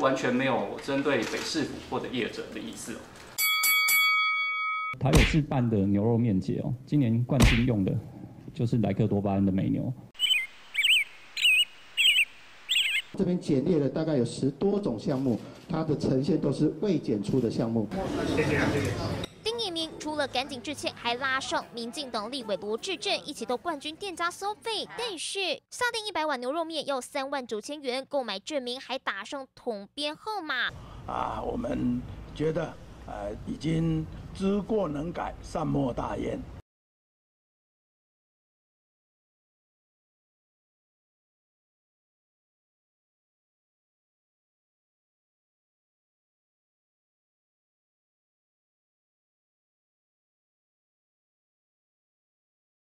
完全没有针对北市府或者业者的意思哦。台北市办的牛肉面节哦，今年冠军用的就是莱克多巴胺的美牛。这边简列了大概有十多种项目，它的呈现都是未检出的项目。谢谢谢谢。除了赶紧致歉，还拉上民进党立委罗志正一起到冠军店家收费。但是下定一百碗牛肉面要三万九千元，购买证明还打上统编号码。啊，我们觉得呃已经知过能改，善莫大焉。